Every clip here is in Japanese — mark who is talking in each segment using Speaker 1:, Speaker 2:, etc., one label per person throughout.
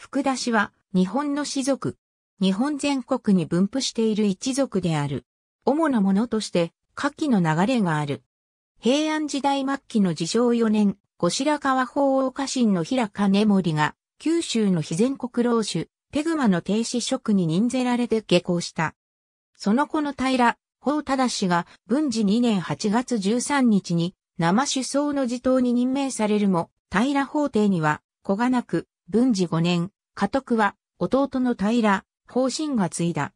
Speaker 1: 福田氏は日本の氏族。日本全国に分布している一族である。主なものとして下記の流れがある。平安時代末期の自称4年、後白河法王家臣の平金森が、九州の非全国老主、ペグマの停止職に任ぜられて下校した。その子の平、法忠氏が、文治2年8月13日に、生首相の地頭に任命されるも、平法廷には、子がなく、文治5年、家督は、弟の平、方針が継いだ。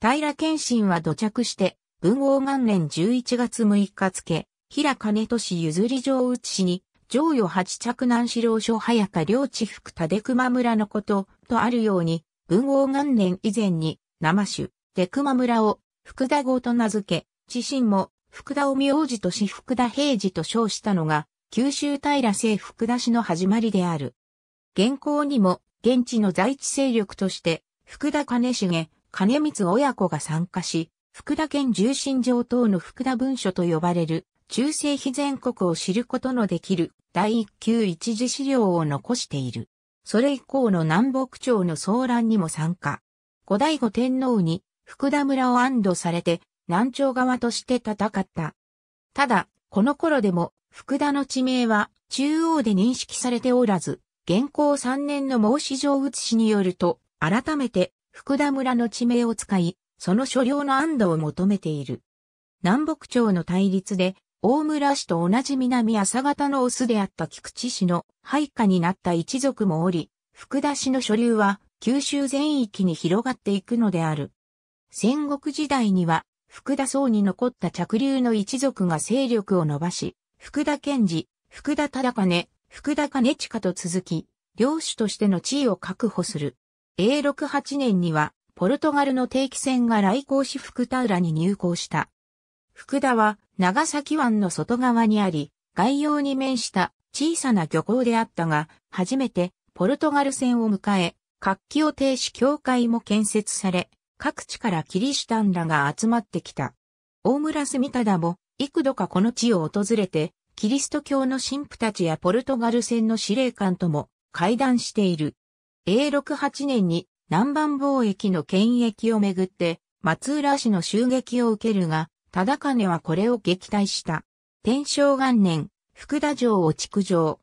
Speaker 1: 平謙信は土着して、文王元年11月6日付、平金利譲り城内市に、上与八着南四郎所早か領地福立熊村のこと、とあるように、文王元年以前に、生種、出熊村を、福田号と名付け、自身も、福田を名字とし福田平治と称したのが、九州平政福田氏の始まりである。現行にも、現地の在地勢力として、福田金重、金光親子が参加し、福田県重心上等の福田文書と呼ばれる中世非全国を知ることのできる第一級一次資料を残している。それ以降の南北朝の騒乱にも参加。後醍醐天皇に福田村を安堵されて南朝側として戦った。ただ、この頃でも福田の地名は中央で認識されておらず、現行3年の申し状写しによると、改めて福田村の地名を使い、その所領の安堵を求めている。南北朝の対立で大村氏と同じ南朝方のオスであった菊池氏の配下になった一族もおり、福田氏の所流は九州全域に広がっていくのである。戦国時代には福田層に残った着流の一族が勢力を伸ばし、福田賢治、福田忠金、福田兼近と続き、領主としての地位を確保する。永禄8年には、ポルトガルの定期船が来航し福田浦に入港した。福田は長崎湾の外側にあり、外洋に面した小さな漁港であったが、初めてポルトガル船を迎え、活気を停止協会も建設され、各地からキリシタンらが集まってきた。大村住忠も幾度かこの地を訪れて、キリスト教の神父たちやポルトガル船の司令官とも会談している。永禄8年に南蛮貿易の権益をめぐって松浦氏の襲撃を受けるが、忠金はこれを撃退した。天正元年、福田城を築城。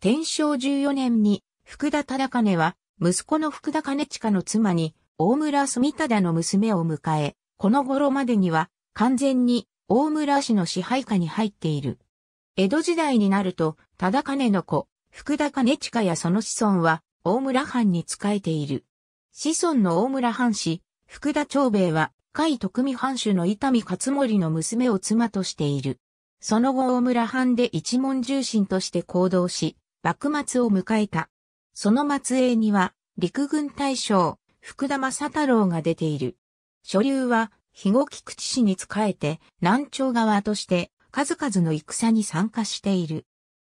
Speaker 1: 天正14年に、福田忠金は、息子の福田兼近の妻に、大村住忠の娘を迎え、この頃までには、完全に大村氏の支配下に入っている。江戸時代になると、忠金の子、福田兼近やその子孫は、大村藩に仕えている。子孫の大村藩士、福田長兵衛は、甲斐徳美藩主の伊丹勝盛の娘を妻としている。その後大村藩で一門重臣として行動し、幕末を迎えた。その末裔には、陸軍大将、福田正太郎が出ている。所流は、肥後菊池市に仕えて、南朝側として、数々の戦に参加している。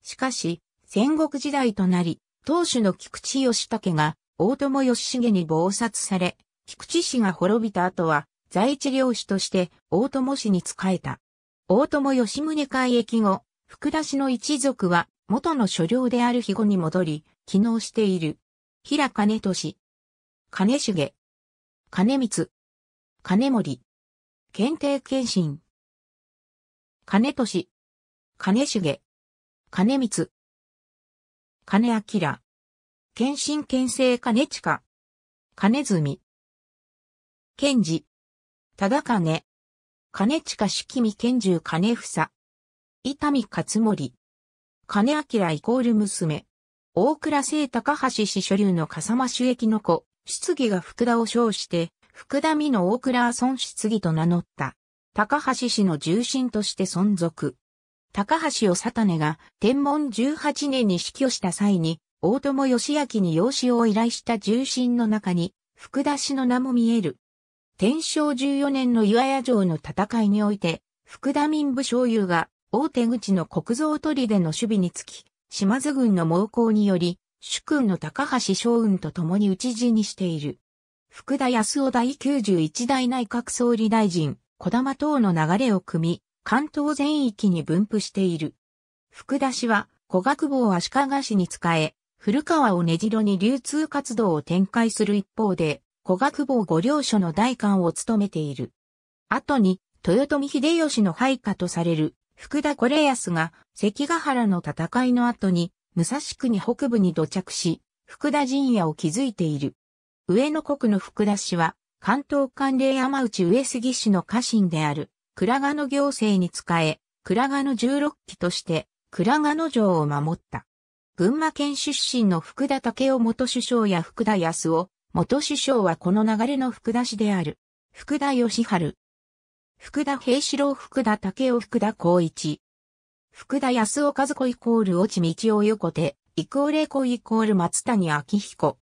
Speaker 1: しかし、戦国時代となり、当主の菊池義武が、大友義重に謀殺され、菊池氏が滅びた後は、在地領主として大友氏に仕えた。大友義宗会役後、福田氏の一族は元の所領である肥後に戻り、機能している。平金利、金重、金光、金森、検定検診、金利、金重、金光、金明、検診検制金近、金住、検事、忠金、金近式見賢重金房、伊丹勝森、金明イコール娘、大倉聖高橋氏所流の笠間主役の子、質疑が福田を称して、福田美の大倉孫質疑と名乗った。高橋氏の重臣として存続。高橋を佐種が天文18年に死去した際に、大友義明に養子を依頼した重臣の中に、福田氏の名も見える。天正14年の岩屋城の戦いにおいて、福田民部将優が大手口の国蔵砦の守備につき、島津軍の猛攻により、主君の高橋将軍と共に討ち死にしている。福田康夫第91代内閣総理大臣、小玉等の流れを組み、関東全域に分布している。福田氏は、古学坊足利氏に仕え、古川を根城に流通活動を展開する一方で、古学坊御領所の代官を務めている。後に、豊臣秀吉の配下とされる、福田是康が関ヶ原の戦いの後に、武蔵国北部に土着し、福田陣屋を築いている。上野国の福田氏は、関東管領山内上杉氏の家臣である、倉賀の行政に仕え、倉賀の十六期として、倉賀の城を守った。群馬県出身の福田武雄元首相や福田康夫元首相はこの流れの福田氏である。福田義治。福田平四郎福田武雄福田光一。福田康夫和子イコール落ち道を横手、イコールエコイコール松谷明彦。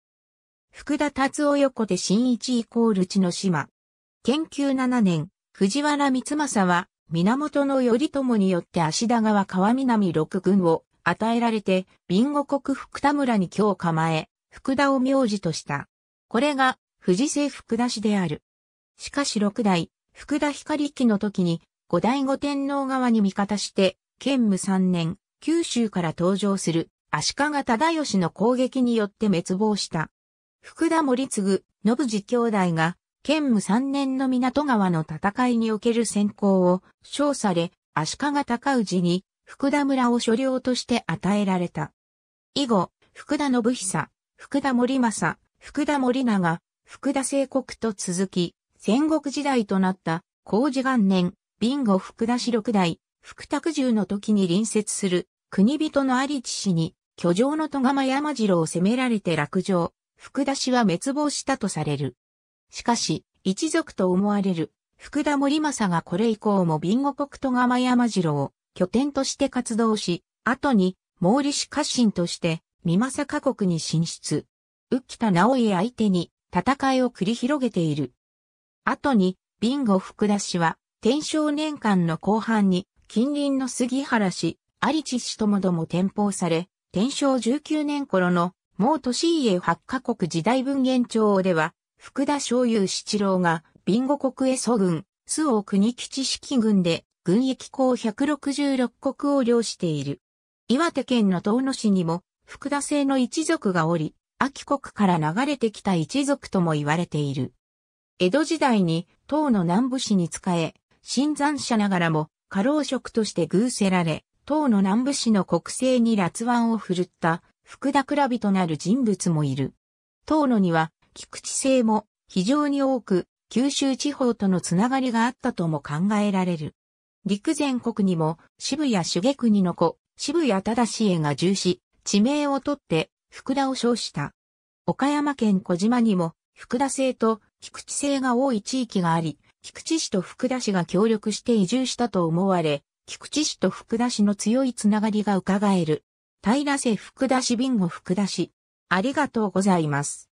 Speaker 1: 福田達夫横手新一イコール地の島。研究7年、藤原光正は、源頼朝によって足田川川南六軍を与えられて、ビンゴ国福田村に今日構え、福田を名字とした。これが、藤瀬福田氏である。しかし六代、福田光期の時に、五代五天皇側に味方して、建武三年、九州から登場する足利忠義の攻撃によって滅亡した。福田森次、信次兄弟が、建武三年の港川の戦いにおける先行を称され、足利尊氏に福田村を所領として与えられた。以後、福田信久、福田森正、福田森長、福田聖国と続き、戦国時代となった工事元年、ビンゴ福田四六代、福田九の時に隣接する国人の有地氏に、居城の戸釜山城を攻められて落城、福田氏は滅亡したとされる。しかし、一族と思われる、福田森正がこれ以降もビンゴ国戸釜山城を拠点として活動し、後に毛利氏家臣として三政家国に進出。浮田直家相手に戦いを繰り広げている。後に、ビンゴ福田氏は、天正年間の後半に、近隣の杉原氏、有地氏ともども転封され、天正19年頃の、毛利家八カ国時代文言帳では、福田醤油七郎が、ビンゴ国へ祖軍、周王国基地式軍で、軍役校166国を領している。岩手県の遠野市にも、福田姓の一族がおり、秋国から流れてきた一族とも言われている。江戸時代に唐の南部市に仕え、新山者ながらも家老職として偶せられ、唐の南部市の国政に辣腕を振るった福田倉人なる人物もいる。唐のには菊池姓も非常に多く九州地方とのつながりがあったとも考えられる。陸前国にも渋谷重国の子、渋谷忠家が重視、地名をとって福田を称した。岡山県小島にも福田姓と菊池姓が多い地域があり、菊池市と福田市が協力して移住したと思われ、菊池市と福田市の強いつながりが伺える。平瀬福田市ビンゴ福田市。ありがとうございます。